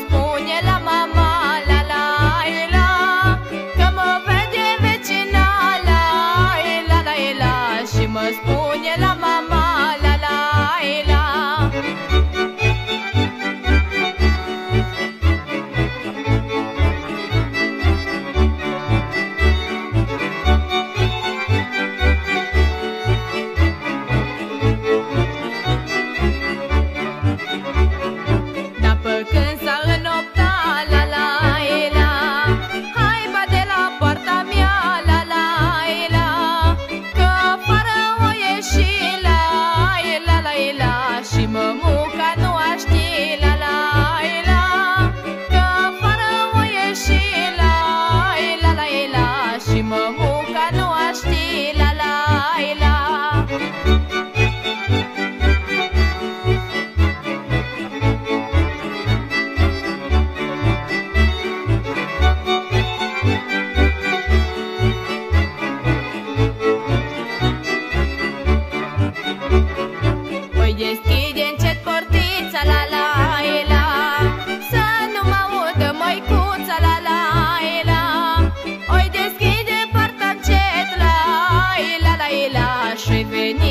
spune la mama deschide încet portița la la la. Să nu mă audă măicuța la la la. Oi deschide poarta încet la la la la. Și veni